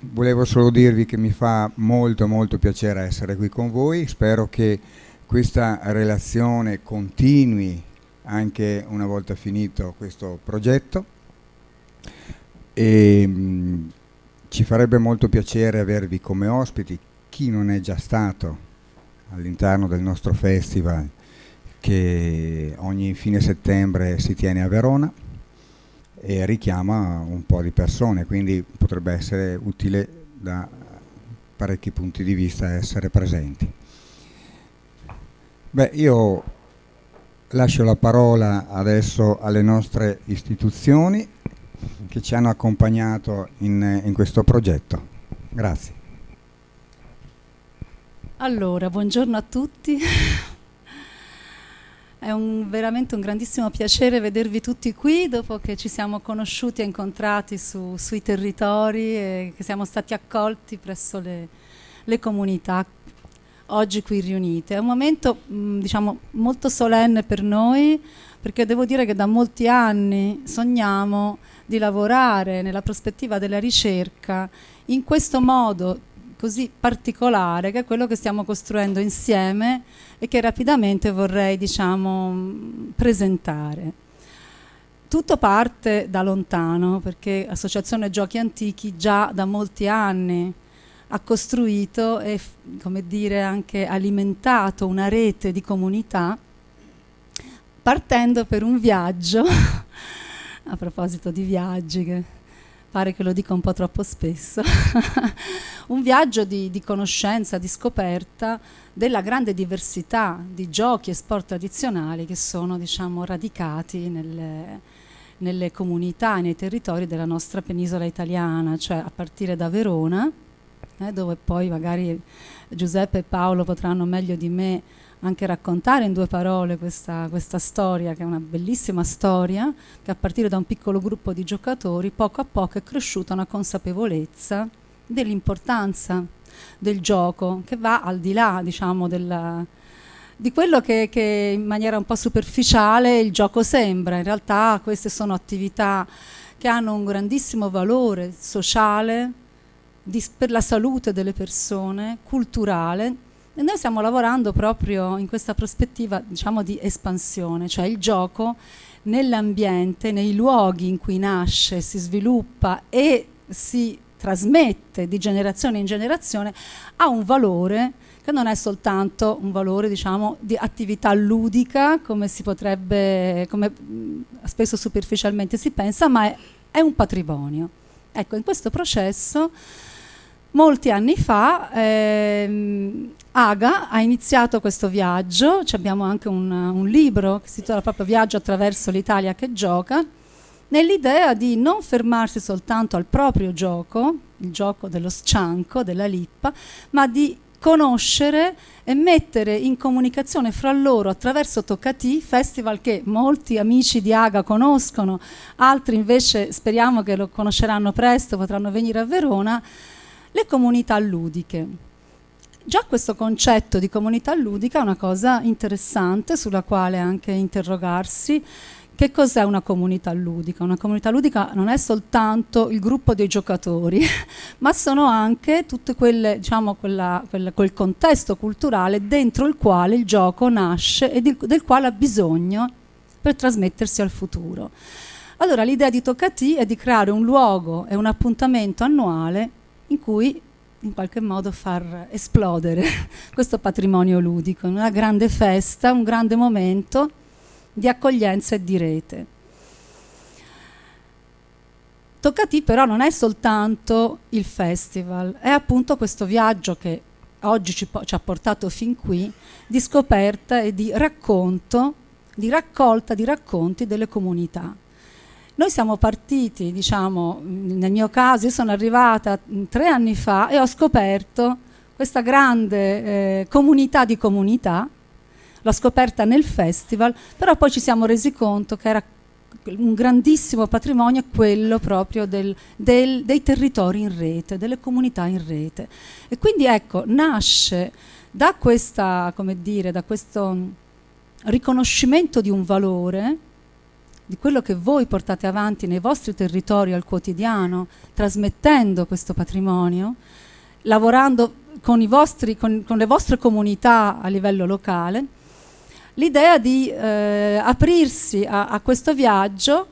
volevo solo dirvi che mi fa molto molto piacere essere qui con voi, spero che questa relazione continui anche una volta finito questo progetto. E mh, ci farebbe molto piacere avervi come ospiti, chi non è già stato all'interno del nostro festival che ogni fine settembre si tiene a Verona e richiama un po' di persone, quindi potrebbe essere utile da parecchi punti di vista essere presenti. Beh, io lascio la parola adesso alle nostre istituzioni che ci hanno accompagnato in, in questo progetto. Grazie. Allora, buongiorno a tutti. È un, veramente un grandissimo piacere vedervi tutti qui dopo che ci siamo conosciuti e incontrati su, sui territori e che siamo stati accolti presso le, le comunità oggi qui riunite. È un momento mh, diciamo, molto solenne per noi perché devo dire che da molti anni sogniamo di lavorare nella prospettiva della ricerca in questo modo così particolare che è quello che stiamo costruendo insieme e che rapidamente vorrei diciamo, presentare. Tutto parte da lontano perché l'Associazione Giochi Antichi già da molti anni ha costruito e come dire, anche alimentato una rete di comunità partendo per un viaggio, a proposito di viaggi che pare che lo dica un po' troppo spesso, un viaggio di, di, conoscenza, di scoperta della grande diversità di giochi e sport tradizionali che sono diciamo, radicati nelle, nelle comunità, nei territori della nostra penisola italiana, cioè a partire da Verona, eh, dove poi magari Giuseppe e Paolo potranno meglio di me anche raccontare in due parole questa, questa, storia, che è una bellissima storia, che a partire da un piccolo gruppo di giocatori poco a poco è cresciuta una consapevolezza dell'importanza del gioco, che va al di là diciamo, della, di quello che, che in maniera un po' superficiale il gioco sembra. In realtà queste sono attività che hanno un grandissimo valore sociale, per la salute delle persone, culturale e noi stiamo lavorando proprio in questa prospettiva diciamo, di espansione, cioè il gioco nell'ambiente, nei luoghi in cui nasce, si sviluppa e si trasmette di generazione in generazione ha un valore che non è soltanto un valore diciamo, di attività ludica come si potrebbe, come spesso superficialmente si pensa, ma è, è un patrimonio. Ecco, in questo processo molti anni fa ehm, Aga ha iniziato questo viaggio, abbiamo anche un, un, libro che si intitola proprio Viaggio attraverso l'Italia che gioca, nell'idea di non fermarsi soltanto al proprio gioco, il gioco dello scianco, della lippa, ma di conoscere e mettere in comunicazione fra loro attraverso Toccati, festival che molti amici di Aga conoscono, altri invece speriamo che lo conosceranno presto, potranno venire a Verona, le comunità ludiche. Già questo concetto di comunità ludica è una cosa interessante sulla quale anche interrogarsi. Che cos'è una comunità ludica? Una comunità ludica non è soltanto il gruppo dei giocatori, ma sono anche quelle, diciamo, quel contesto culturale dentro il quale il gioco nasce e di, del quale ha bisogno per trasmettersi al futuro. Allora l'idea di Toccati è di creare un luogo e un appuntamento annuale in cui in qualche modo far esplodere questo patrimonio ludico, una grande festa, un grande momento di accoglienza e di rete. Toccati però non è soltanto il festival, è appunto questo viaggio che oggi ci, ci ha portato fin qui di scoperta e di racconto, di raccolta di racconti delle comunità. Noi siamo partiti, diciamo, nel mio caso, io sono arrivata tre anni fa e ho scoperto questa grande eh, comunità di comunità, l'ho scoperta nel festival, però poi ci siamo resi conto che era un grandissimo patrimonio quello proprio del, del, dei territori in rete, delle comunità in rete. E quindi ecco, nasce da, questa, dire, da questo riconoscimento di un valore di quello che voi portate avanti nei vostri territori al quotidiano, trasmettendo questo patrimonio, lavorando con, vostri, con, con le vostre comunità a livello locale, l'idea di eh, aprirsi a, a questo viaggio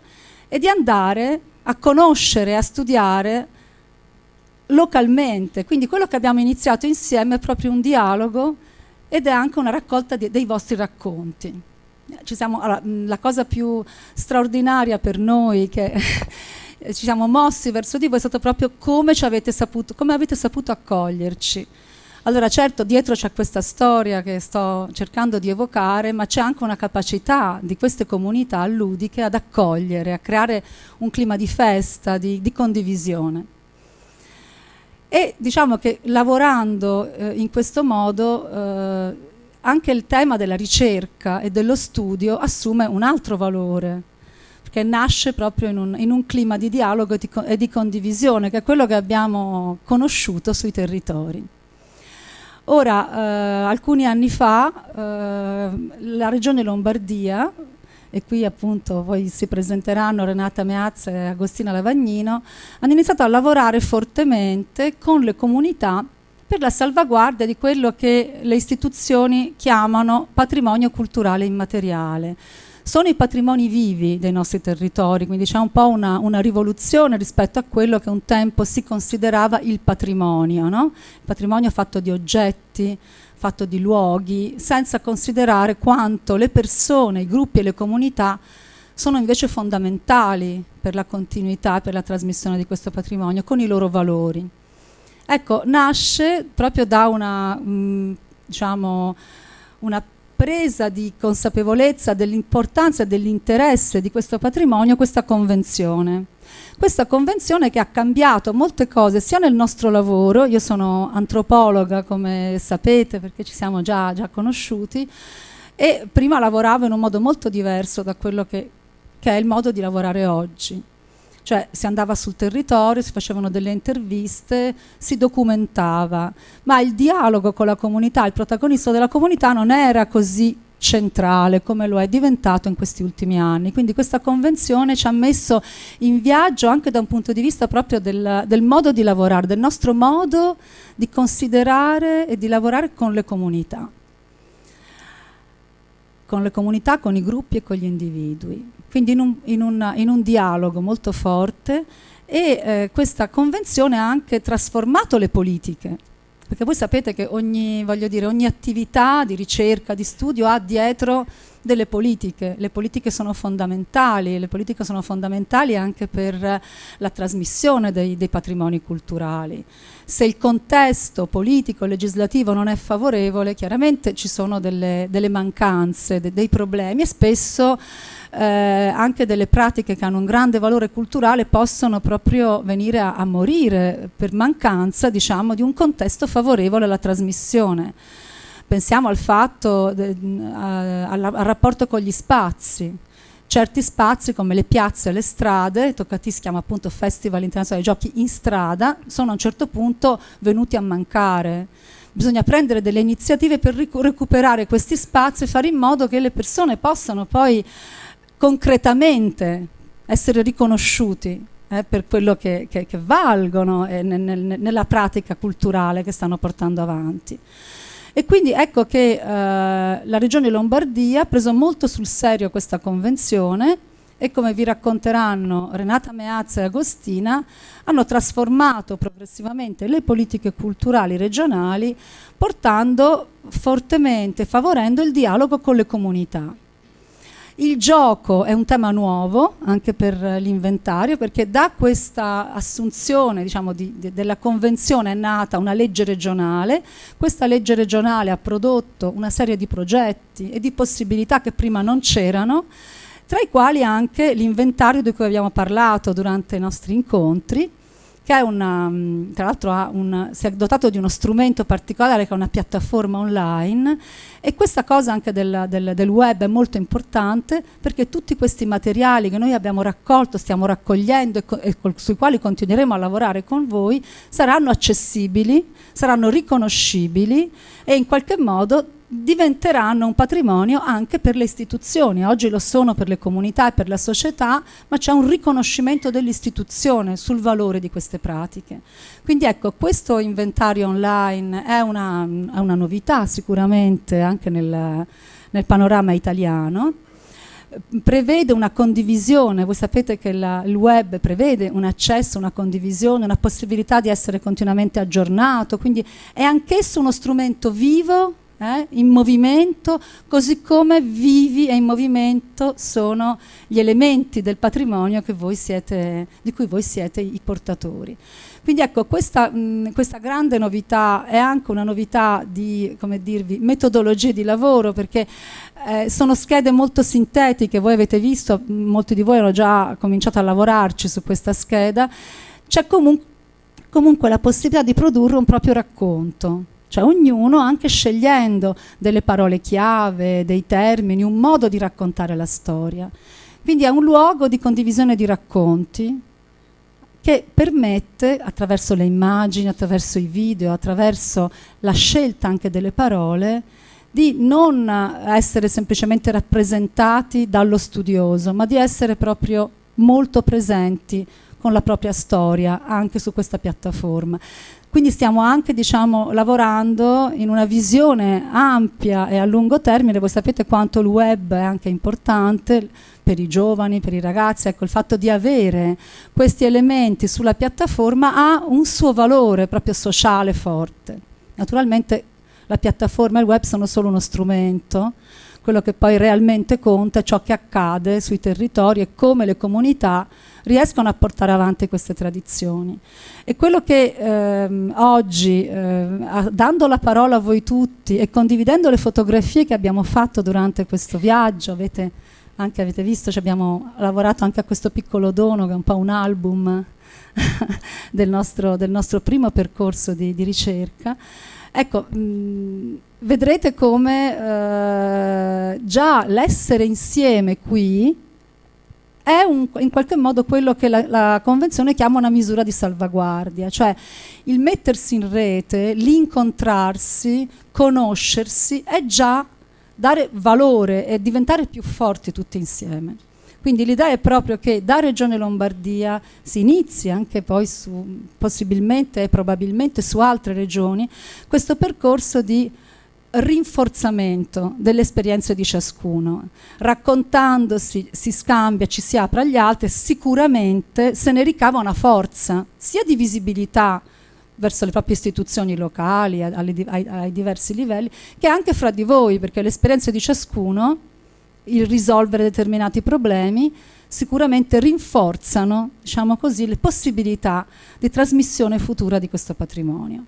e di andare a conoscere, a studiare localmente. Quindi quello che abbiamo iniziato insieme è proprio un dialogo ed è anche una raccolta di, dei vostri racconti. Siamo, allora, la cosa più straordinaria per noi che ci siamo mossi verso di voi è stato proprio come, avete saputo, come avete saputo accoglierci. Allora certo dietro c'è questa storia che sto cercando di evocare, ma c'è anche una capacità di queste comunità ludiche ad accogliere, a creare un clima di festa, di, di condivisione. E diciamo che lavorando eh, in questo modo eh, anche il tema della ricerca e dello studio assume un altro valore, perché nasce proprio in un, in un clima di dialogo e di, e di condivisione, che è quello che abbiamo conosciuto sui territori. Ora, eh, alcuni anni fa, eh, la regione Lombardia, e qui appunto poi si presenteranno Renata Meazza e Agostina Lavagnino, hanno iniziato a lavorare fortemente con le comunità per la salvaguardia di quello che le istituzioni chiamano patrimonio culturale immateriale sono i patrimoni vivi dei nostri territori, quindi c'è un po' una, una, rivoluzione rispetto a quello che un tempo si considerava il patrimonio, no? il patrimonio fatto di oggetti, fatto di luoghi, senza considerare quanto le persone, i gruppi e le comunità sono invece fondamentali per la continuità, per la trasmissione di questo patrimonio, con i loro valori. Ecco, nasce proprio da una, mh, mm, diciamo, una presa di consapevolezza dell'importanza e dell'interesse di questo patrimonio questa convenzione. Questa convenzione che ha cambiato molte cose sia nel nostro lavoro, io sono antropologa come sapete perché ci siamo già, già conosciuti, e prima lavoravo in un modo molto diverso da quello che, che è il modo di lavorare oggi cioè si andava sul territorio, si facevano delle interviste, si documentava, ma il dialogo con la comunità, il protagonista della comunità non era così centrale come lo è diventato in questi ultimi anni. Quindi questa convenzione ci ha messo in viaggio anche da un punto di vista proprio del, del modo di lavorare, del nostro modo di considerare e di lavorare con le comunità con le comunità, con i gruppi e con gli individui. Quindi in un, in un, in un dialogo molto forte e eh, questa convenzione ha anche trasformato le politiche, perché voi sapete che ogni, dire, ogni attività di ricerca, di studio ha dietro delle politiche. Le politiche sono fondamentali, le politiche sono fondamentali anche per la trasmissione dei, dei patrimoni culturali. Se il contesto politico e legislativo non è favorevole, chiaramente ci sono delle, delle mancanze, de, dei problemi e spesso eh, anche delle pratiche che hanno un grande valore culturale possono proprio venire a, a morire per mancanza diciamo, di un contesto favorevole alla trasmissione. Pensiamo al fatto, de, a, al, al rapporto con gli spazi, certi spazi come le piazze e le strade, Toccati si chiama appunto Festival Internazionale dei Giochi in strada, sono a un certo punto venuti a mancare. Bisogna prendere delle iniziative per recuperare questi spazi e fare in modo che le persone possano poi concretamente essere riconosciuti eh, per quello che, che, che valgono eh, nel, nel, nella pratica culturale che stanno portando avanti. E quindi ecco che eh, la Regione Lombardia ha preso molto sul serio questa convenzione e come vi racconteranno Renata Meazza e Agostina, hanno trasformato progressivamente le politiche culturali regionali portando fortemente, favorendo il dialogo con le comunità. Il gioco è un tema nuovo anche per l'inventario perché da questa assunzione diciamo, di, di, della convenzione è nata una legge regionale, questa legge regionale ha prodotto una serie di progetti e di possibilità che prima non c'erano, tra i quali anche l'inventario di cui abbiamo parlato durante i nostri incontri, che una, mm, tra l'altro si è dotato di uno strumento particolare che è una piattaforma online e questa cosa anche del, del, del web è molto importante perché tutti questi materiali che noi abbiamo raccolto, stiamo raccogliendo e, e sui quali continueremo a lavorare con voi saranno accessibili, saranno riconoscibili e in qualche modo diventeranno un patrimonio anche per le istituzioni. Oggi lo sono per le comunità e per la società, ma c'è un riconoscimento dell'istituzione sul valore di queste pratiche. Quindi ecco, questo inventario online è una, è una novità sicuramente anche nel, nel panorama italiano prevede una condivisione, voi sapete che la, il web prevede un accesso, una condivisione, una possibilità di essere continuamente aggiornato, quindi è anch'esso uno strumento vivo eh, in movimento, così come vivi e in movimento sono gli elementi del patrimonio siete, di cui voi siete i portatori. Quindi ecco, questa, mh, questa, grande novità è anche una novità di come dirvi, metodologie di lavoro, perché eh, sono schede molto sintetiche, voi avete visto, molti di voi hanno già cominciato a lavorarci su questa scheda, c'è comun comunque la possibilità di produrre un proprio racconto cioè ognuno anche scegliendo delle parole chiave, dei termini, un modo di raccontare la storia. Quindi è un luogo di condivisione di racconti che permette, attraverso le immagini, attraverso i video, attraverso la scelta anche delle parole, di non essere semplicemente rappresentati dallo studioso, ma di essere proprio molto presenti con la propria storia anche su questa piattaforma. Quindi stiamo anche diciamo, lavorando in una visione ampia e a lungo termine, voi sapete quanto il web è anche importante per i giovani, per i ragazzi, ecco il fatto di avere questi elementi sulla piattaforma ha un suo valore proprio sociale forte. Naturalmente la piattaforma e il web sono solo uno strumento, quello che poi realmente conta è ciò che accade sui territori e come le comunità riescono a portare avanti queste tradizioni. E quello che ehm, oggi, eh, dando la parola a voi tutti e condividendo le fotografie che abbiamo fatto durante questo viaggio, avete, anche, avete visto, abbiamo lavorato anche a questo piccolo dono che è un po' un album del, nostro, del, nostro, primo percorso di, di ricerca. Ecco, mh, vedrete come eh, già l'essere insieme qui è un, in qualche modo quello che la, la, Convenzione chiama una misura di salvaguardia, cioè il mettersi in rete, l'incontrarsi, conoscersi, è già dare valore e diventare più forti tutti insieme. Quindi l'idea è proprio che da Regione Lombardia si inizi anche poi su, possibilmente e probabilmente su altre regioni questo percorso di rinforzamento delle esperienze di ciascuno. Raccontandosi si scambia, ci si apre agli altri, sicuramente se ne ricava una forza, sia di visibilità verso le proprie istituzioni locali, ai, ai, ai diversi livelli, che anche fra di voi, perché le esperienze di ciascuno, il risolvere determinati problemi, sicuramente rinforzano, diciamo così, le possibilità di trasmissione futura di questo patrimonio.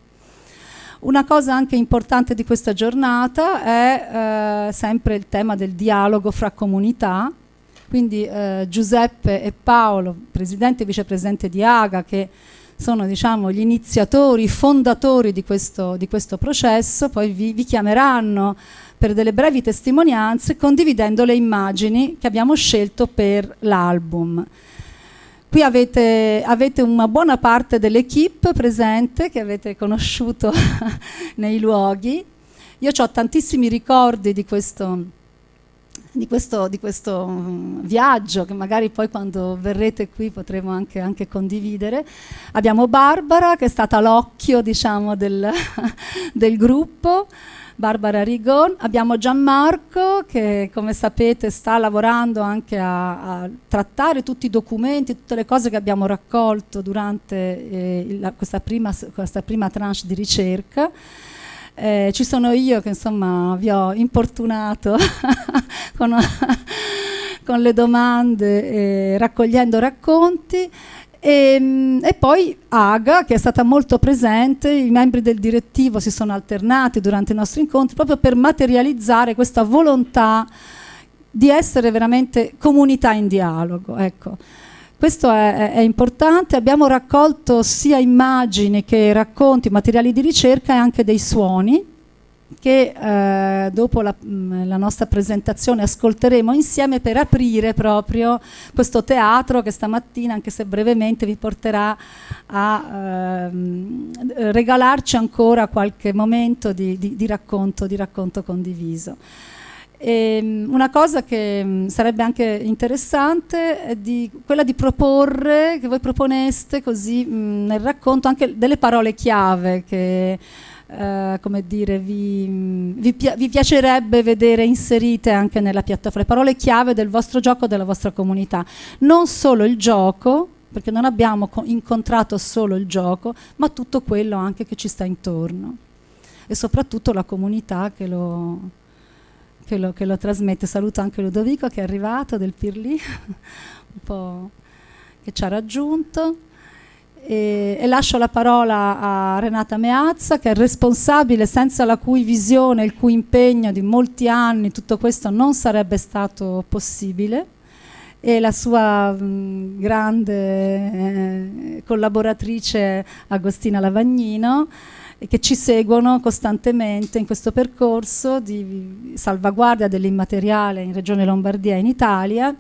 Una cosa anche importante di questa giornata è eh, sempre il tema del dialogo fra comunità, quindi eh, Giuseppe e Paolo, presidente e vicepresidente di AGA, che sono diciamo, gli iniziatori, i fondatori di questo, di questo processo, poi vi, vi chiameranno per delle brevi testimonianze condividendo le immagini che abbiamo scelto per l'album. Qui avete, avete, una buona parte dell'equipe presente che avete conosciuto nei luoghi. Io ho tantissimi ricordi di questo, di questo, di questo um, viaggio che magari poi quando verrete qui potremo anche, anche condividere. Abbiamo Barbara che è stata l'occhio diciamo, del, del gruppo. Barbara Rigon, abbiamo Gianmarco che come sapete sta lavorando anche a, a trattare tutti i documenti, tutte le cose che abbiamo raccolto durante eh, la, questa, prima, questa prima tranche di ricerca. Eh, ci sono io che insomma vi ho importunato con, con, le domande, eh, raccogliendo racconti. E, ehm, e, poi Aga, che è stata molto presente, i membri del direttivo si sono alternati durante i nostri incontri proprio per materializzare questa volontà di essere veramente comunità in dialogo. Ecco. Questo è, è, importante, abbiamo raccolto sia immagini che racconti, materiali di ricerca e anche dei suoni che eh, dopo la, mm, la, nostra presentazione ascolteremo insieme per aprire proprio questo teatro che stamattina, anche se brevemente, vi porterà a ehm, regalarci ancora qualche momento di, di, di, racconto, di racconto condiviso. E, ehm, una cosa che mh, sarebbe anche interessante è di, quella di proporre, che voi proponeste così mh, nel racconto, anche delle parole chiave che eh, come dire, vi, vi, vi, piacerebbe vedere inserite anche nella piattaforma, le parole chiave del vostro gioco, della vostra comunità. Non solo il gioco, perché non abbiamo incontrato solo il gioco, ma tutto quello anche che ci sta intorno e soprattutto la comunità che lo, che lo, che lo trasmette. Saluto anche Ludovico che è arrivato del Pirlì, un po' che ci ha raggiunto. E, e, lascio la parola a Renata Meazza che è responsabile senza la cui visione, il cui impegno di molti anni tutto questo non sarebbe stato possibile. E la sua mh, grande eh, collaboratrice Agostina Lavagnino che ci seguono costantemente in questo percorso di salvaguardia dell'immateriale in Regione Lombardia e in Italia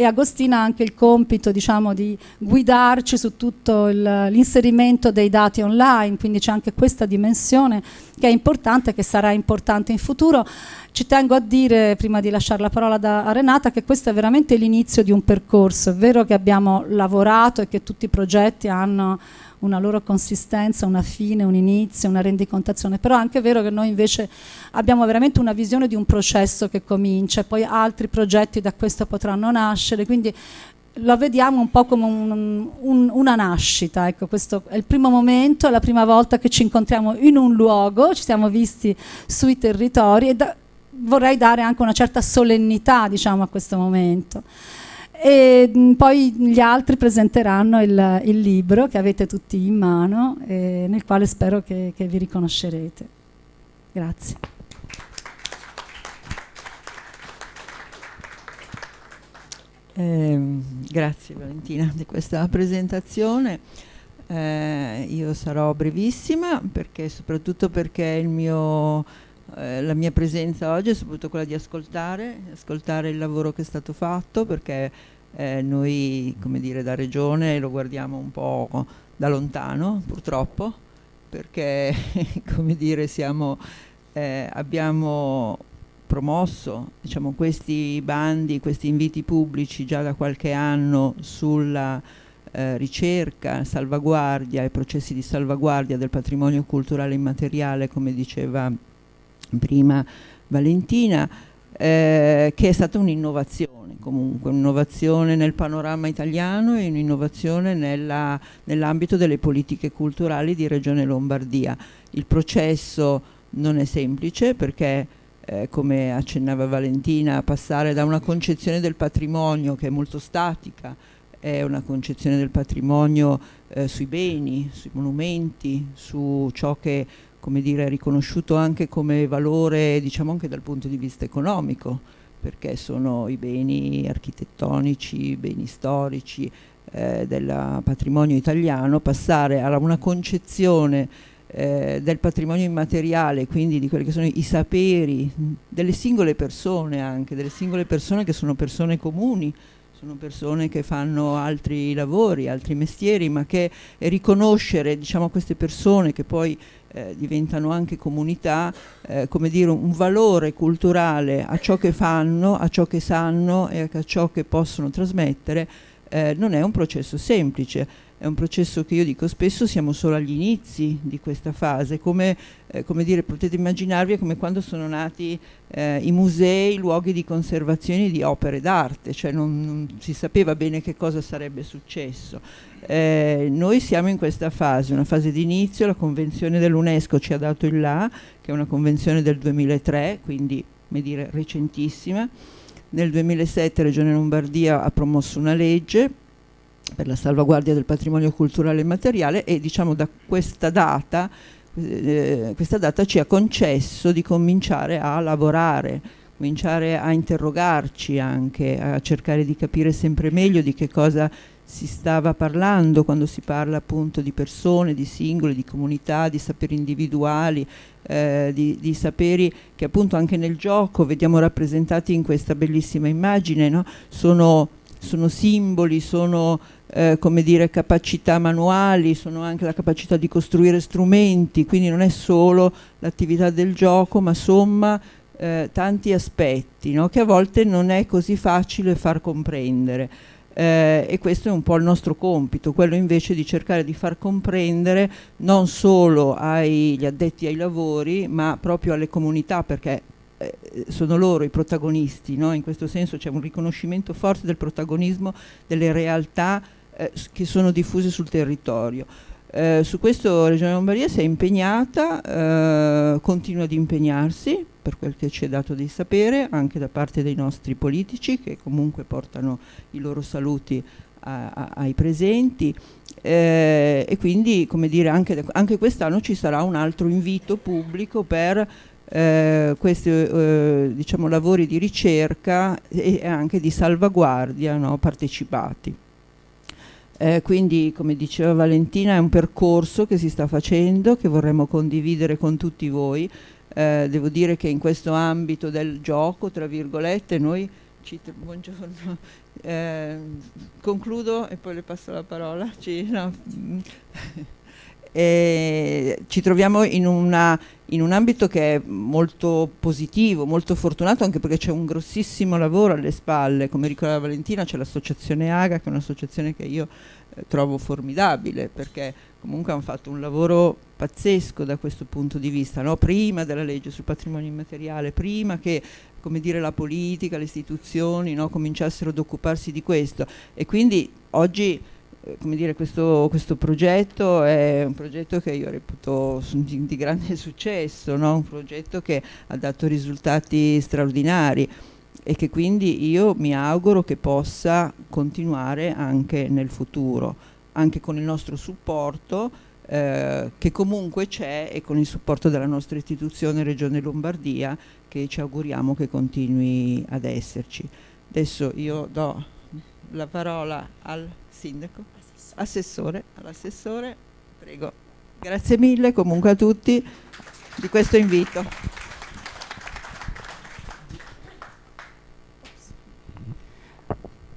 e Agostina ha anche il compito diciamo, di guidarci su tutto l'inserimento dei dati online, quindi c'è anche questa dimensione che è importante, che sarà importante in futuro. Ci tengo a dire, prima di lasciare la parola da, Renata, che questo è veramente l'inizio di un percorso. È vero che abbiamo lavorato e che tutti i progetti hanno una loro consistenza, una fine, un inizio, una rendicontazione, però è anche vero che noi invece abbiamo veramente una visione di un processo che comincia e poi altri progetti da questo potranno nascere, quindi lo vediamo un po' come un, un, una nascita, ecco, questo è il primo momento, è la prima volta che ci incontriamo in un luogo, ci siamo visti sui territori e da, vorrei dare anche una certa solennità diciamo, a questo momento e mh, poi gli altri presenteranno il, il, libro che avete tutti in mano e nel quale spero che, che vi riconoscerete. Grazie. Eh, grazie Valentina di questa presentazione. Eh, io sarò brevissima perché soprattutto perché mio eh, la mia presenza oggi è soprattutto quella di ascoltare, ascoltare il lavoro che è stato fatto perché eh, noi come dire da regione lo guardiamo un po' da lontano purtroppo perché come dire siamo, eh, abbiamo promosso diciamo, questi bandi, questi inviti pubblici già da qualche anno sulla eh, ricerca, salvaguardia e processi di salvaguardia del patrimonio culturale immateriale come diceva prima Valentina, eh, che è stata un'innovazione comunque, un'innovazione nel panorama italiano e un'innovazione nell'ambito delle politiche culturali di Regione Lombardia. Il processo non è semplice perché eh, come accennava Valentina, passare da una concezione del patrimonio che è molto statica, è una concezione del patrimonio eh, sui beni, sui monumenti, su ciò che come dire, riconosciuto anche come valore diciamo anche dal punto di vista economico perché sono i beni architettonici, i beni storici eh, del patrimonio italiano, passare a una concezione eh, del patrimonio immateriale, quindi di quelli che sono i saperi delle singole persone anche, delle singole persone che sono persone comuni, sono persone che fanno altri lavori, altri mestieri, ma che riconoscere diciamo, queste persone che poi eh, diventano anche comunità, eh, come dire, un valore culturale a ciò che fanno, a ciò che sanno e a ciò che possono trasmettere, eh, non è un processo semplice è un processo che io dico spesso siamo solo agli inizi di questa fase, come, eh, come dire, potete immaginarvi come quando sono nati eh, i musei, i luoghi di conservazione di opere d'arte, cioè non, non, si sapeva bene che cosa sarebbe successo. Eh, noi siamo in questa fase, una fase di inizio, la convenzione dell'UNESCO ci ha dato il là, che è una convenzione del 2003, quindi come dire, recentissima. Nel 2007 Regione Lombardia ha promosso una legge per la salvaguardia del patrimonio culturale e materiale e diciamo da questa data, eh, questa data ci ha concesso di cominciare a lavorare, cominciare a interrogarci anche, a cercare di capire sempre meglio di che cosa si stava parlando quando si parla appunto di persone, di singoli, di comunità, di saperi individuali, eh, di, di, saperi che appunto anche nel gioco vediamo rappresentati in questa bellissima immagine, no? sono, sono, simboli, sono eh, come dire capacità manuali, sono anche la capacità di costruire strumenti, quindi non è solo l'attività del gioco, ma somma eh, tanti aspetti no? che a volte non è così facile far comprendere eh, e questo è un po' il nostro compito, quello invece di cercare di far comprendere non solo agli addetti ai lavori, ma proprio alle comunità, perché eh, sono loro i protagonisti, no? in questo senso c'è un riconoscimento forte del protagonismo delle realtà eh, che sono diffuse sul territorio. Eh, su questo Regione Lombardia si è impegnata, eh, continua ad impegnarsi per quel che ci è dato di sapere, anche da parte dei nostri politici che comunque portano i loro saluti a, a, ai presenti. Eh, e quindi come dire anche, anche quest'anno ci sarà un altro invito pubblico per eh, questi eh, diciamo, lavori di ricerca e anche di salvaguardia no, partecipati. Eh, quindi, come diceva Valentina, è un percorso che si sta facendo, che vorremmo condividere con tutti voi. Eh, devo dire che in questo ambito del gioco, tra virgolette, noi ci, buongiorno, eh, concludo e poi le passo la parola. Ci, no, ci troviamo in una in un ambito che è molto positivo, molto fortunato anche perché c'è un grossissimo lavoro alle spalle, come ricordava Valentina c'è l'associazione AGA che è un'associazione che io eh, trovo formidabile perché comunque hanno fatto un lavoro pazzesco da questo punto di vista, no? prima della legge sul patrimonio immateriale, prima che dire, la politica, le istituzioni no? cominciassero ad occuparsi di questo e quindi oggi eh, come dire, questo, questo, progetto è un progetto che io reputo di, di grande successo, no? un progetto che ha dato risultati straordinari e che quindi io mi auguro che possa continuare anche nel futuro, anche con il nostro supporto eh, che comunque c'è e con il supporto della nostra istituzione Regione Lombardia che ci auguriamo che continui ad esserci. Adesso io do la parola al sindaco, assessore, all'assessore, prego. Grazie mille comunque a tutti di questo invito.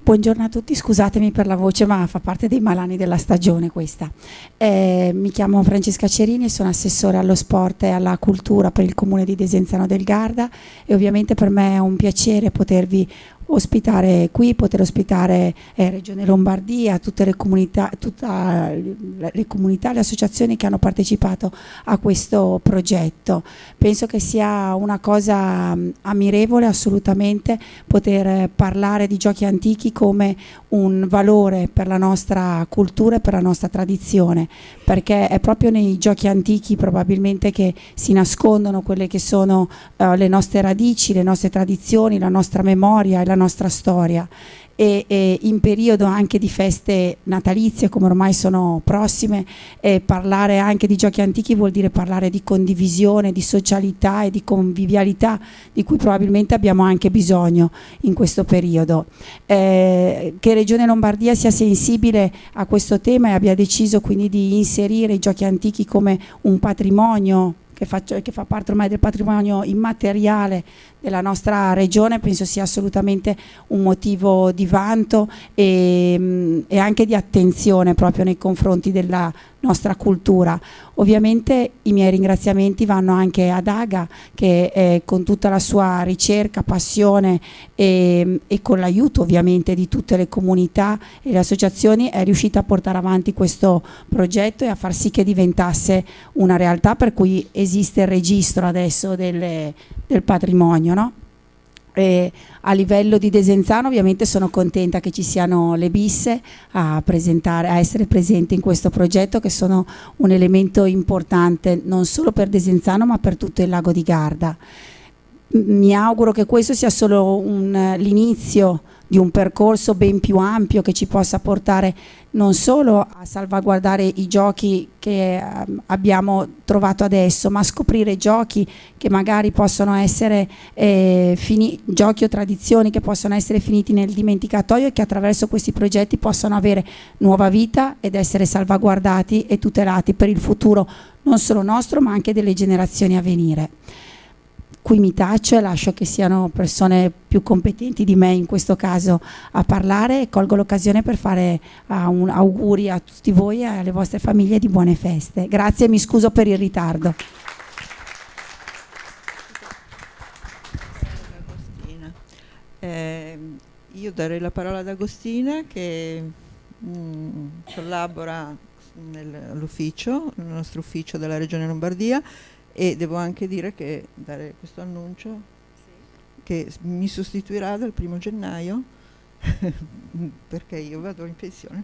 Buongiorno a tutti, scusatemi per la voce ma fa parte dei malani della stagione questa. Eh, mi chiamo Francesca Cerini, sono assessore allo sport e alla cultura per il comune di Desenzano del Garda e ovviamente per me è un piacere potervi ospitare qui, poter ospitare eh, Regione Lombardia, tutte le comunità, le comunità, le associazioni che hanno partecipato a questo progetto. Penso che sia una cosa mh, ammirevole assolutamente poter parlare di giochi antichi come un valore per la nostra cultura e per la nostra tradizione, perché è proprio nei giochi antichi probabilmente che si nascondono quelle che sono uh, le nostre radici, le nostre tradizioni, la nostra memoria e la nostra storia e, e, in periodo anche di feste natalizie come ormai sono prossime e parlare anche di giochi antichi vuol dire parlare di condivisione, di socialità e di convivialità di cui probabilmente abbiamo anche bisogno in questo periodo. Eh, che Regione Lombardia sia sensibile a questo tema e abbia deciso quindi di inserire i giochi antichi come un patrimonio che, faccio, che, fa parte ormai del patrimonio immateriale della nostra regione, penso sia assolutamente un motivo di vanto e, e anche di attenzione proprio nei confronti della nostra cultura. Ovviamente i miei ringraziamenti vanno anche ad Aga che eh, con tutta la sua ricerca, passione e, e con l'aiuto ovviamente di tutte le comunità e le associazioni è riuscita a portare avanti questo progetto e a far sì che diventasse una realtà per cui esiste il registro adesso delle, del patrimonio. No? E a livello di Desenzano ovviamente sono contenta che ci siano le bisse a, a essere presenti in questo progetto che sono un elemento importante non solo per Desenzano ma per tutto il lago di Garda. Mi auguro che questo sia solo l'inizio di un percorso ben più ampio che ci possa portare non solo a salvaguardare i giochi che eh, abbiamo trovato adesso, ma a scoprire giochi che magari possono essere eh, giochi o tradizioni che possono essere finiti nel dimenticatoio e che attraverso questi progetti possano avere nuova vita ed essere salvaguardati e tutelati per il futuro non solo nostro ma anche delle generazioni a venire qui mi taccio e lascio che siano persone più competenti di me in questo caso a parlare e colgo l'occasione per fare uh, auguri a tutti voi e alle vostre famiglie di buone feste. Grazie e mi scuso per il ritardo. Eh, io darei la parola ad Agostina che mh, mm, collabora nell'ufficio, nel nostro ufficio della Regione Lombardia e devo anche dire che dare questo annuncio sì. che mi sostituirà dal primo gennaio perché io vado in pensione.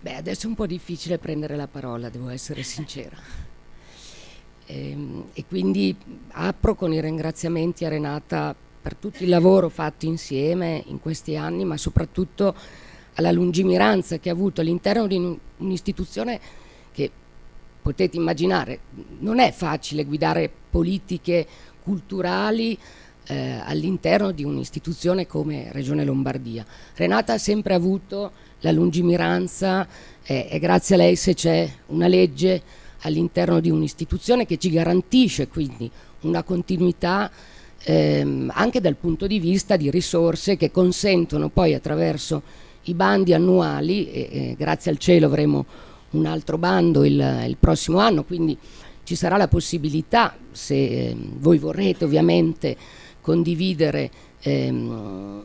Beh, adesso è un po' difficile prendere la parola, devo essere sincera. E, ehm, e quindi apro con i ringraziamenti a Renata per tutto il lavoro fatto insieme in questi anni, ma soprattutto alla lungimiranza che ha avuto all'interno di un'istituzione che potete immaginare non è facile guidare politiche culturali eh, all'interno di un'istituzione come Regione Lombardia. Renata ha sempre avuto la lungimiranza eh, e grazie a lei se c'è una legge all'interno di un'istituzione che ci garantisce quindi una continuità ehm, anche dal punto di vista di risorse che consentono poi attraverso i bandi annuali e, e grazie al cielo avremo un altro bando il, il, prossimo anno, quindi ci sarà la possibilità, se eh, voi vorrete ovviamente condividere, ehm,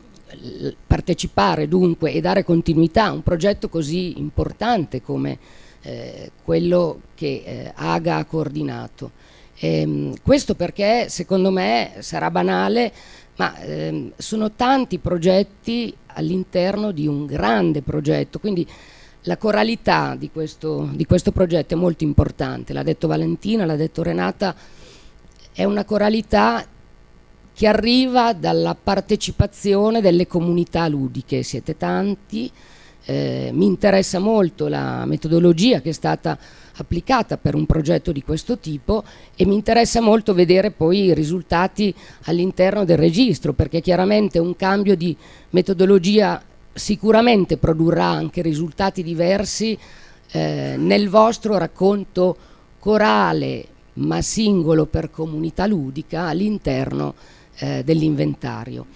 partecipare dunque e dare continuità a un progetto così importante come eh, quello che eh, AGA ha coordinato. Ehm, questo perché secondo me sarà banale, ma ehm, sono tanti progetti all'interno di un grande progetto, quindi la coralità di questo, di questo progetto è molto importante, l'ha detto Valentina, l'ha detto Renata, è una coralità che arriva dalla partecipazione delle comunità ludiche, siete tanti, eh, mi interessa molto la metodologia che è stata applicata per un progetto di questo tipo e mi interessa molto vedere poi i risultati all'interno del registro perché chiaramente un cambio di metodologia sicuramente produrrà anche risultati diversi eh, nel vostro racconto corale ma singolo per comunità ludica all'interno eh, dell'inventario.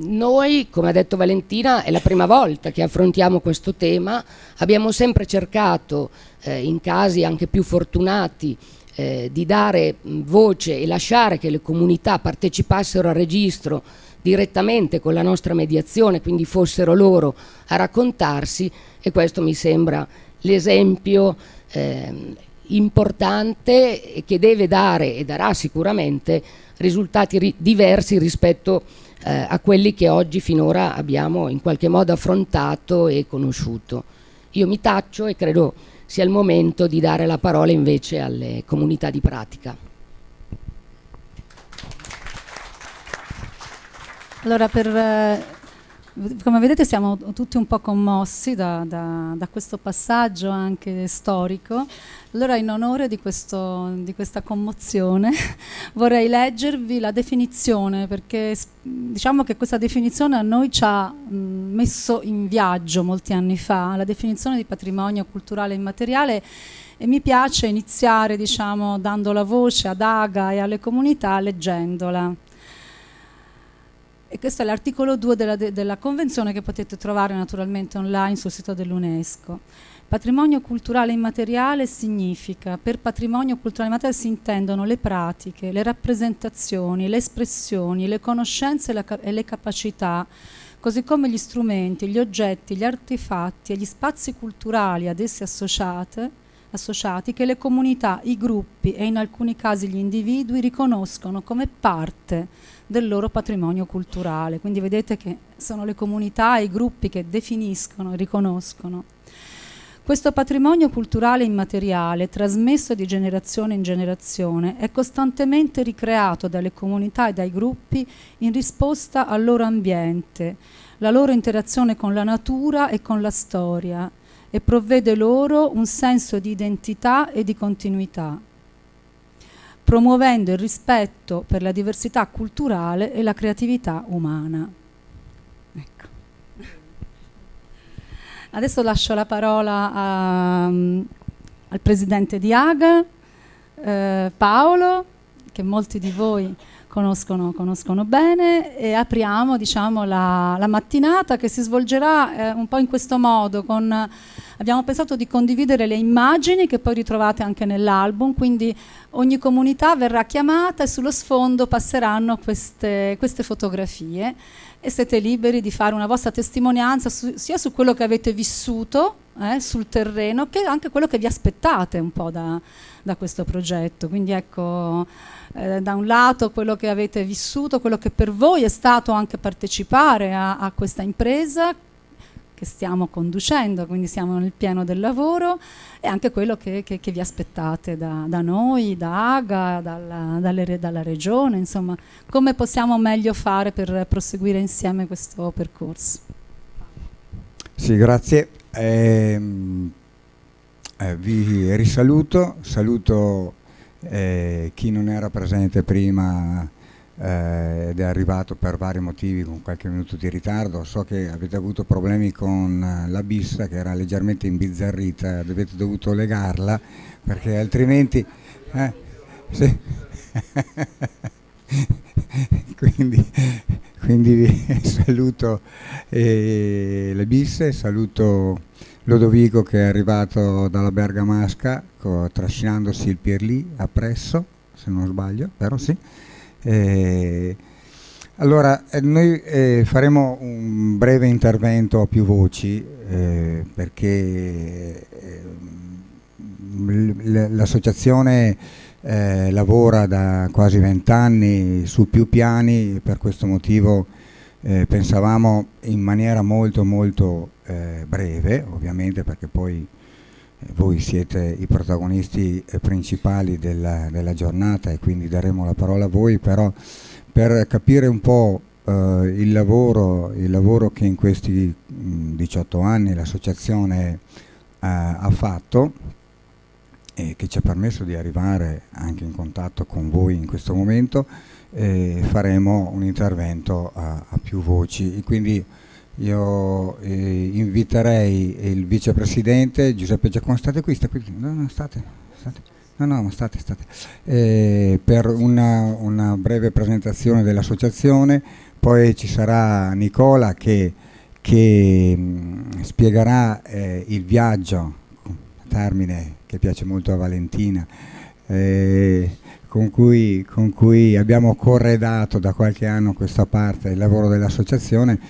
Noi, come ha detto Valentina, è la prima volta che affrontiamo questo tema, abbiamo sempre cercato, eh, in casi anche più fortunati, eh, di dare voce e lasciare che le comunità partecipassero al registro direttamente con la nostra mediazione, quindi fossero loro a raccontarsi e questo mi sembra l'esempio eh, importante che deve dare e darà sicuramente risultati ri diversi rispetto a eh, a quelli che oggi finora abbiamo in qualche modo affrontato e conosciuto. Io mi taccio e credo sia il momento di dare la parola invece alle comunità di pratica. Allora, per, eh, come vedete siamo tutti un po' commossi da, da, da questo passaggio anche storico. Allora in onore di, questo, di questa commozione vorrei leggervi la definizione perché diciamo che questa definizione a noi ci ha messo in viaggio molti anni fa, la definizione di patrimonio culturale immateriale e mi piace iniziare diciamo, dando la voce ad Aga e alle comunità leggendola. E questo è l'articolo 2 della, della, convenzione che potete trovare naturalmente online sul sito dell'UNESCO. Patrimonio culturale immateriale significa, per patrimonio culturale immateriale si intendono le pratiche, le rappresentazioni, le espressioni, le conoscenze e, la, e le capacità, così come gli strumenti, gli oggetti, gli artefatti e gli spazi culturali ad essi associate, associati che le comunità, i gruppi e in alcuni casi gli individui riconoscono come parte del loro patrimonio culturale. Quindi vedete che sono le comunità e i gruppi che definiscono e riconoscono. Questo patrimonio culturale immateriale, trasmesso di generazione in generazione, è costantemente ricreato dalle comunità e dai gruppi in risposta al loro ambiente, la loro interazione con la natura e con la storia e provvede loro un senso di identità e di continuità, promuovendo il rispetto per la diversità culturale e la creatività umana. Adesso lascio la parola a, al presidente di AGA, eh, Paolo, che molti di voi conoscono, conoscono bene, e apriamo diciamo, la, la, mattinata che si svolgerà eh, un po' in questo modo. Con, abbiamo pensato di condividere le immagini che poi ritrovate anche nell'album, quindi ogni comunità verrà chiamata e sullo sfondo passeranno queste, queste fotografie e siete liberi di fare una vostra testimonianza su, sia su quello che avete vissuto eh, sul terreno che anche quello che vi aspettate un po' da, da questo progetto. Quindi ecco, eh, da un lato quello che avete vissuto, quello che per voi è stato anche partecipare a, a questa impresa che stiamo conducendo, quindi siamo nel pieno del lavoro e anche quello che, che, che vi aspettate da, da, noi, da AGA, dalla, dalle, dalla regione, insomma, come possiamo meglio fare per proseguire insieme questo percorso. Sì, grazie. Eh, eh, vi risaluto, saluto eh, chi non era presente prima eh, ed è arrivato per vari motivi con qualche minuto di ritardo. So che avete avuto problemi con eh, la bissa che era leggermente imbizzarrita, avete dovuto legarla perché altrimenti... Eh, sì. quindi, quindi vi saluto eh, le bisse, saluto Lodovico che è arrivato dalla Bergamasca trascinandosi il Pierlì appresso, se non sbaglio, vero sì? Eh, allora, eh, noi eh, faremo un breve intervento a più voci eh, perché eh, l'associazione eh, lavora da quasi vent'anni su più piani, per questo motivo pensavamo in maniera molto molto breve, ovviamente perché poi voi siete i protagonisti eh, principali della, della, giornata e quindi daremo la parola a voi, però per capire un po' eh, il, lavoro, il, lavoro, che in questi mh, 18 anni l'associazione eh, ha fatto e che ci ha permesso di arrivare anche in contatto con voi in questo momento, eh, faremo un intervento a, a più voci. E quindi io eh, inviterei il vicepresidente Giuseppe Giacomo, state qui, state qui, no, no, state, state. No, no, ma state, state. Eh, per una, una, breve presentazione dell'associazione, poi ci sarà Nicola che, che mh, mm, spiegherà eh, il viaggio, termine che piace molto a Valentina, eh, con cui, con cui abbiamo corredato da qualche anno questa parte il lavoro dell'associazione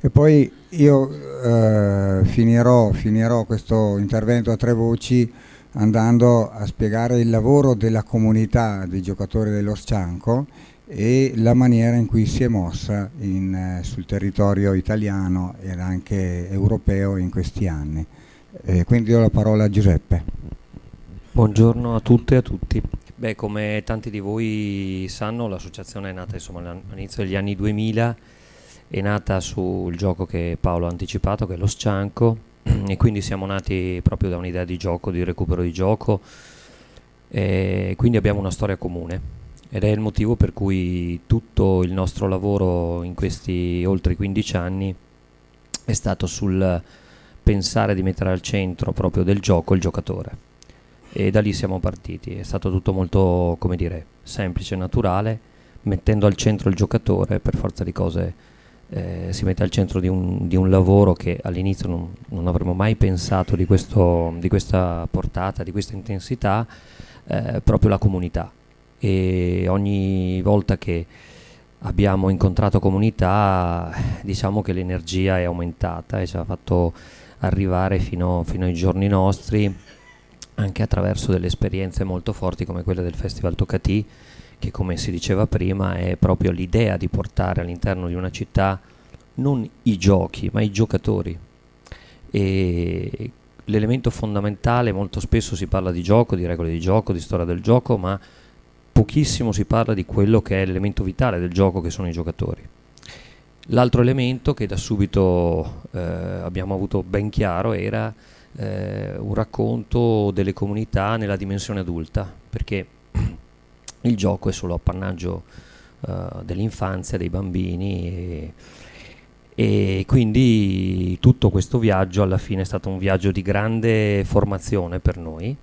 e poi io eh, finirò, finirò questo intervento a tre voci andando a spiegare il lavoro della comunità dei giocatori dello Scianco e la maniera in cui si è mossa in, eh, sul territorio italiano ed anche europeo in questi anni. Eh, quindi do la parola a Giuseppe. Buongiorno a tutte e a tutti. Beh, come tanti di voi sanno, l'associazione è nata insomma, all'inizio degli anni 2000 è nata sul gioco che Paolo ha anticipato, che è lo Scianco, e quindi siamo nati proprio da un'idea di gioco, di recupero di gioco, e quindi abbiamo una storia comune ed è il motivo per cui tutto il nostro lavoro in questi oltre 15 anni è stato sul pensare di mettere al centro proprio del gioco il giocatore e da lì siamo partiti, è stato tutto molto, come dire, semplice, naturale, mettendo al centro il giocatore per forza di cose eh, si mette al centro di un, di un lavoro che all'inizio non, non, avremmo mai pensato di, questo, di, questa portata, di questa intensità, eh, proprio la comunità. E ogni volta che abbiamo incontrato comunità, diciamo che l'energia è aumentata e ci ha fatto arrivare fino, fino ai giorni nostri, anche attraverso delle esperienze molto forti come quelle del Festival Tocatì, che come si diceva prima è proprio l'idea di portare all'interno di una città non i giochi ma i giocatori e l'elemento fondamentale, molto spesso si parla di gioco, di regole di gioco, di storia del gioco, ma pochissimo si parla di quello che è l'elemento vitale del gioco, che sono i giocatori. L'altro elemento che da subito eh, abbiamo avuto ben chiaro era eh, un racconto delle comunità nella dimensione adulta, perché il gioco è solo appannaggio eh, dell'infanzia, dei bambini e, e quindi tutto questo viaggio alla fine è stato un viaggio di grande formazione per noi,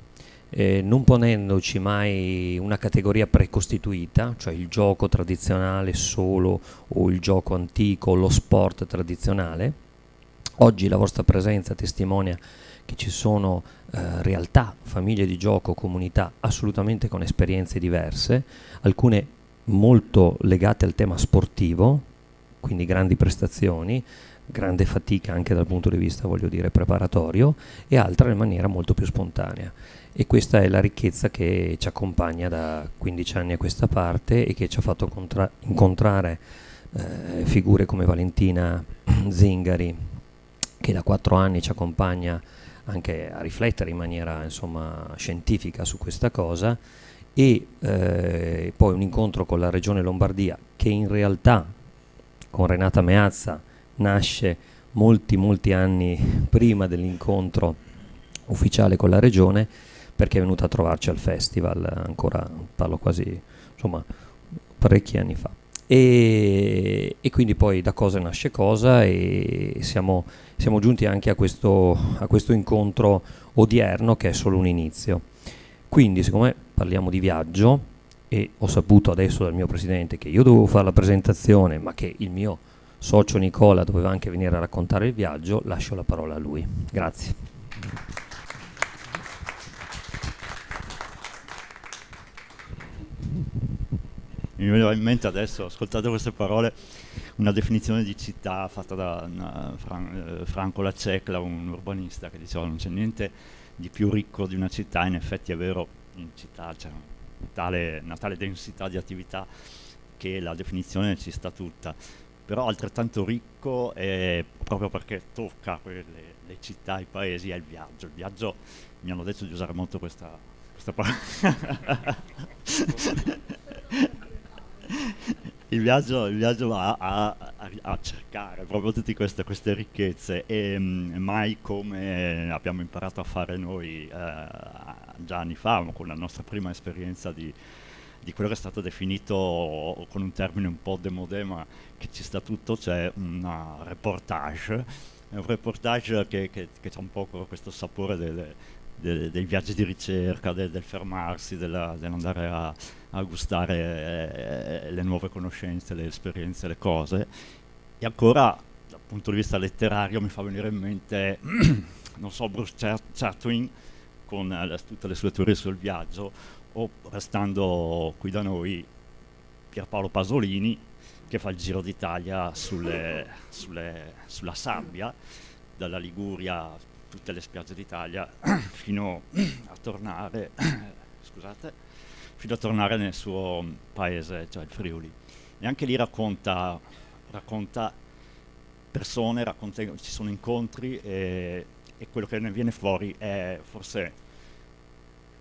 eh, non ponendoci mai una categoria precostituita, cioè il gioco tradizionale solo o il gioco antico, lo sport tradizionale. Oggi la vostra presenza testimonia che ci sono eh, realtà, famiglie di gioco, comunità assolutamente con esperienze diverse, alcune molto legate al tema sportivo, quindi grandi prestazioni, grande fatica anche dal punto di vista, voglio dire, preparatorio, e altre in maniera molto più spontanea. E questa è la ricchezza che ci accompagna da 15 anni a questa parte e che ci ha fatto contra- incontrare eh, figure come Valentina Zingari, che da 4 anni ci accompagna anche a riflettere in maniera insomma, scientifica su questa cosa. E eh, poi un incontro con la regione Lombardia che in realtà con Renata Meazza nasce molti molti anni prima dell'incontro ufficiale con la regione perché è venuta a trovarci al festival ancora parlo quasi insomma parecchi anni fa e, e, quindi poi da cosa nasce cosa e siamo, siamo giunti anche a questo, a questo, incontro odierno che è solo un inizio. Quindi siccome parliamo di viaggio e ho saputo adesso dal mio presidente che io dovevo fare la presentazione ma che il mio socio Nicola doveva anche venire a raccontare il viaggio, lascio la parola a lui. Grazie. Mi veniva in mente adesso, ascoltate queste parole, una definizione di città fatta da una, Fran, eh, Franco Lacecla, un urbanista, che diceva non c'è niente di più ricco di una città, in effetti è vero, in città c'è tale, una tale densità di attività che la definizione ci sta tutta, però altrettanto ricco è proprio perché tocca quelle, le città, i paesi, è il viaggio. Il viaggio mi hanno detto di usare molto questa, questa parola. il viaggio, il viaggio va a, a, a, cercare proprio tutte queste, queste ricchezze. E mh, mm, mai come abbiamo imparato a fare noi eh, già anni fa, con la nostra prima esperienza di, di, quello che è stato definito con un termine un po' demodé ma che ci sta tutto, c'è un reportage, un reportage che, che, che ha un po' questo sapore delle, dei, dei viaggi di ricerca, del, del fermarsi, della, dell'andare a, a gustare eh, le nuove conoscenze, le esperienze, le cose. E ancora, dal punto di vista letterario, mi fa venire in mente, non so, Bruce Chatwin con eh, tutte le sue teorie sul viaggio, o restando qui da noi, Pierpaolo Pasolini, che fa il giro d'Italia sulle, sulle, sulla sabbia, dalla Liguria tutte le spiagge d'Italia fino a tornare, scusate, fino a tornare nel suo paese, cioè il Friuli. E anche lì racconta, racconta persone, racconta, ci sono incontri e, e quello che ne viene fuori è forse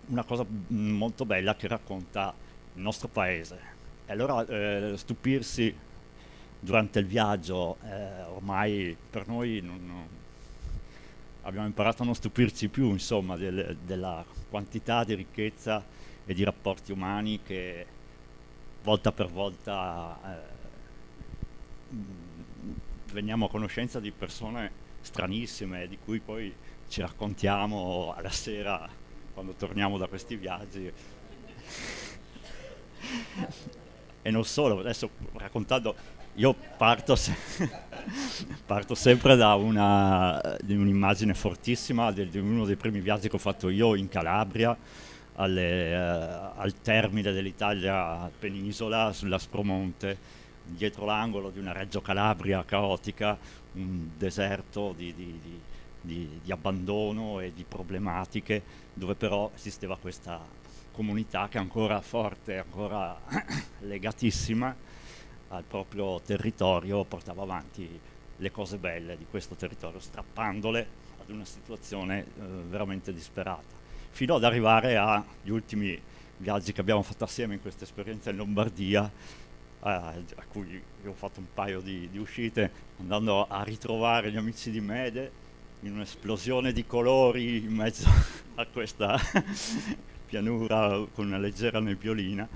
una cosa molto bella che racconta il nostro paese. E allora eh, stupirsi durante il viaggio eh, ormai per noi non, non abbiamo imparato a non stupirci più insomma, del, della quantità di ricchezza e di rapporti umani che volta per volta eh, veniamo a conoscenza di persone stranissime di cui poi ci raccontiamo alla sera quando torniamo da questi viaggi. E non solo, adesso raccontando io parto, se parto sempre da un'immagine fortissima di, di, uno dei primi viaggi che ho fatto io in Calabria, alle, eh, al termine dell'Italia penisola, sull'Aspromonte, dietro l'angolo di una Reggio Calabria caotica, un deserto di, di, di, di abbandono e di problematiche, dove però esisteva questa comunità che è ancora forte, ancora legatissima al proprio territorio portava avanti le cose belle di questo territorio, strappandole ad una situazione eh, veramente disperata, fino ad arrivare agli ultimi viaggi che abbiamo fatto assieme in questa esperienza in Lombardia, eh, a cui ho fatto un paio di, di uscite, andando a ritrovare gli amici di Mede in un'esplosione di colori in mezzo a questa pianura con una leggera nebbiolina,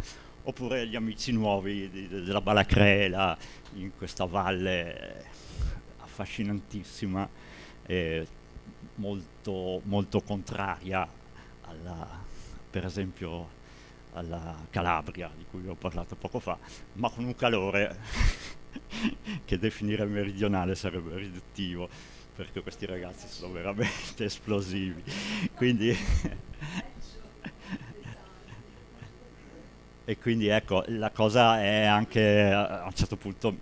oppure gli amici nuovi di, de, della Balacrela in questa valle affascinantissima e molto, molto contraria alla, per esempio alla Calabria di cui vi ho parlato poco fa, ma con un calore che definire meridionale sarebbe riduttivo perché questi ragazzi sono veramente esplosivi. Quindi e quindi ecco, la cosa è anche a un certo punto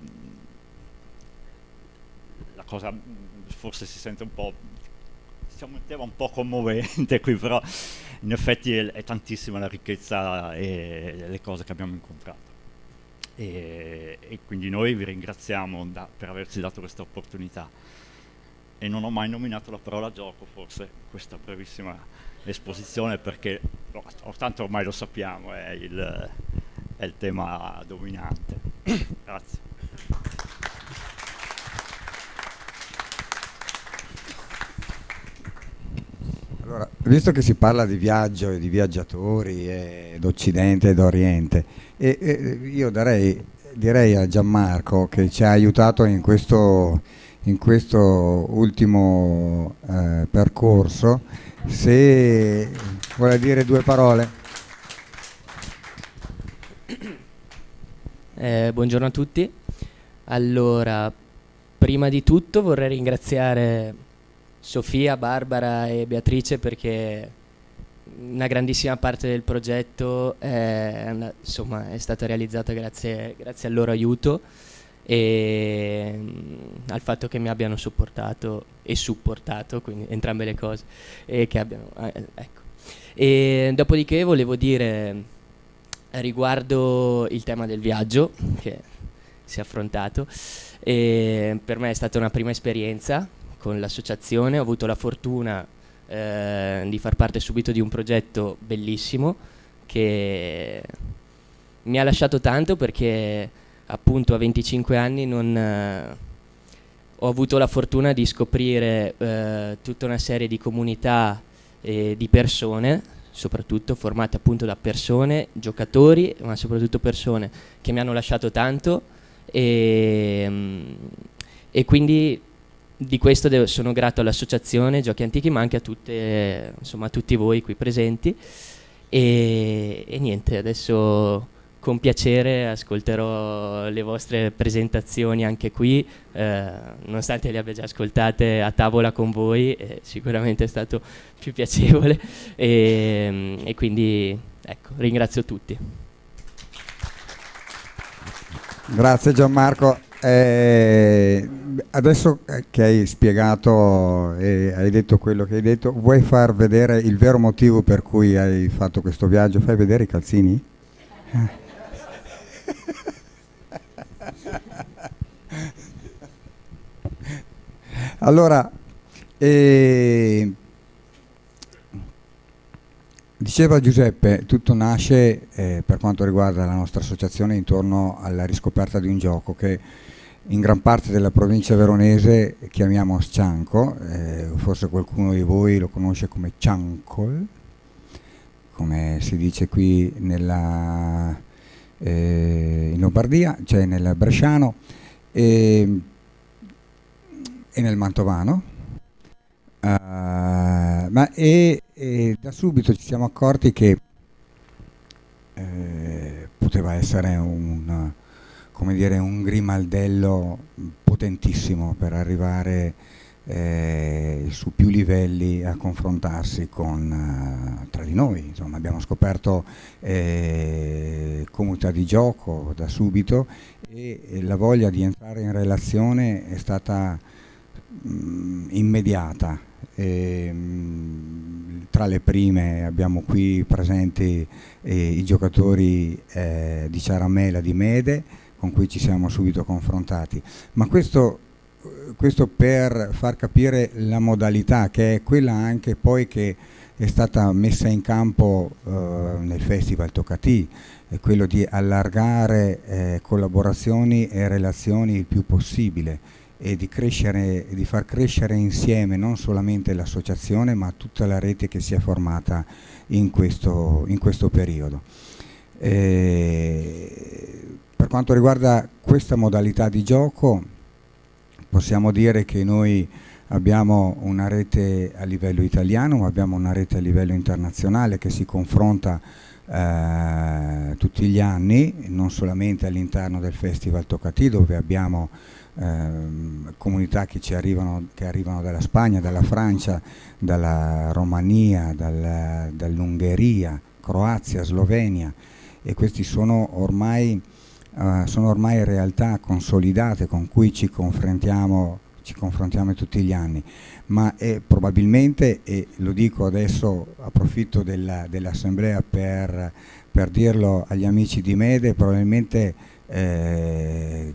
la cosa forse si sente un po' diciamo un tema un po' commovente qui, però in effetti è, è tantissima la ricchezza e le cose che abbiamo incontrato. E, e quindi noi vi ringraziamo da, per averci dato questa opportunità e non ho mai nominato la parola gioco forse questa brevissima esposizione perché no, tanto ormai lo sappiamo è il, è il tema dominante. Grazie. Allora, visto che si parla di viaggio e di viaggiatori e d'Occidente e d'Oriente, e, e io darei, direi a Gianmarco che ci ha aiutato in questo in questo ultimo eh, percorso, se vuole dire due parole. Eh, buongiorno a tutti. Allora, prima di tutto vorrei ringraziare Sofia, Barbara e Beatrice perché una grandissima parte del progetto è, insomma, è stata realizzata grazie, grazie al loro aiuto e mm, al fatto che mi abbiano supportato e supportato, quindi entrambe le cose, e che abbiano, eh, ecco. E dopodiché volevo dire riguardo il tema del viaggio che si è affrontato, e per me è stata una prima esperienza con l'associazione, ho avuto la fortuna eh, di far parte subito di un progetto bellissimo che mi ha lasciato tanto perché appunto a 25 anni non, eh, ho avuto la fortuna di scoprire eh, tutta una serie di comunità e di persone, soprattutto formate appunto da persone, giocatori, ma soprattutto persone che mi hanno lasciato tanto e, e quindi di questo sono grato all'associazione Giochi Antichi ma anche a, tutte, insomma, a tutti voi qui presenti. E, e niente, adesso con piacere ascolterò le vostre presentazioni anche qui, eh, nonostante le abbia già ascoltate a tavola con voi, eh, sicuramente è stato più piacevole e, e quindi ecco, ringrazio tutti. Grazie Gianmarco. Eh, adesso che hai spiegato e hai detto quello che hai detto, vuoi far vedere il vero motivo per cui hai fatto questo viaggio? Fai vedere i calzini? Allora, eh, diceva Giuseppe, tutto nasce eh, per quanto riguarda la nostra associazione intorno alla riscoperta di un gioco che in gran parte della provincia veronese chiamiamo Scianco, eh, forse qualcuno di voi lo conosce come Ciancol, come si dice qui nella eh, in Lombardia, cioè nel Bresciano e, e nel Mantovano. Uh, ma e, e, da subito ci siamo accorti che eh, poteva essere un, dire, un grimaldello potentissimo per arrivare eh, su più livelli a confrontarsi con, uh, tra di noi. Insomma, abbiamo scoperto eh, comunità di gioco da subito e, e, la voglia di entrare in relazione è stata mh, mm, immediata. E, mh, mm, tra le prime abbiamo qui presenti eh, i giocatori eh, di Ciaramela di Mede con cui ci siamo subito confrontati, ma questo questo per far capire la modalità che è quella anche poi che è stata messa in campo eh, nel Festival Toccati, è quello di allargare eh, collaborazioni e relazioni il più possibile e di, crescere, di far crescere insieme non solamente l'associazione ma tutta la rete che si è formata in questo, in questo periodo. E per quanto riguarda questa modalità di gioco possiamo dire che noi abbiamo una rete a livello italiano ma abbiamo una rete a livello internazionale che si confronta eh, tutti gli anni, non solamente all'interno del Festival Toccati dove abbiamo eh, comunità che, arrivano, che arrivano dalla Spagna, dalla Francia, dalla Romania, dal, dall'Ungheria, Croazia, Slovenia e questi sono ormai, uh, sono ormai realtà consolidate con cui ci confrontiamo, ci confrontiamo tutti gli anni, ma è probabilmente, e lo dico adesso, approfitto della, dell'assemblea per, per dirlo agli amici di Mede, probabilmente eh,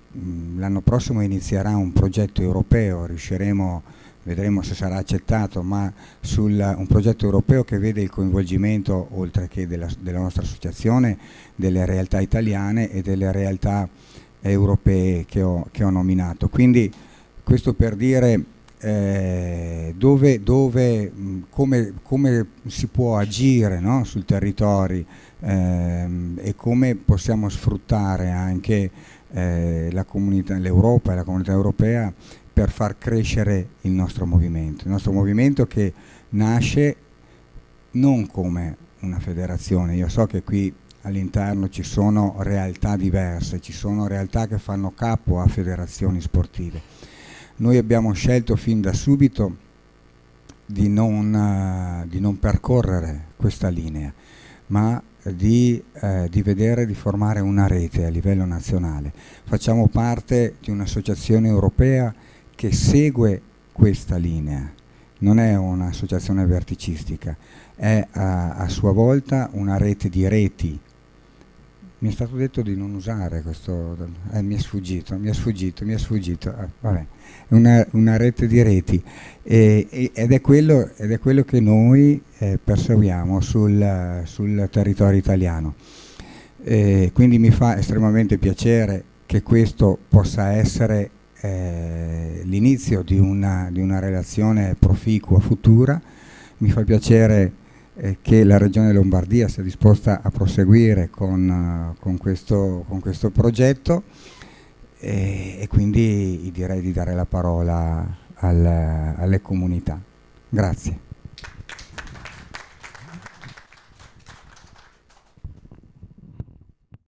l'anno prossimo inizierà un progetto europeo, riusciremo, vedremo se sarà accettato, ma sul, un progetto europeo che vede il coinvolgimento, oltre che della, della nostra associazione, delle realtà italiane e delle realtà europee che ho, che ho nominato. Quindi questo per dire eh, dove, dove come, come, si può agire no, sul territorio ehm, e come possiamo sfruttare anche eh, l'Europa e la comunità europea per far crescere il nostro movimento. Il nostro movimento che nasce non come una federazione, io so che qui all'interno ci sono realtà diverse, ci sono realtà che fanno capo a federazioni sportive. Noi abbiamo scelto fin da subito di non, uh, di non percorrere questa linea, ma di, eh, di, vedere di formare una rete a livello nazionale. Facciamo parte di un'associazione europea che segue questa linea, non è un'associazione verticistica, è a, a sua volta una rete di reti. Mi è stato detto di non usare questo, eh, mi è sfuggito, mi è sfuggito, mi è sfuggito, ah, vabbè, una, una, rete di reti. E, e, ed, è quello, ed, è quello, che noi eh, perseguiamo sul, sul, territorio italiano. E quindi mi fa estremamente piacere che questo possa essere eh, l'inizio di una, di una relazione proficua futura, mi fa piacere eh, che la Regione Lombardia sia disposta a proseguire con, uh, con, questo, con questo, progetto e, e, quindi direi di dare la parola al, alle comunità. Grazie.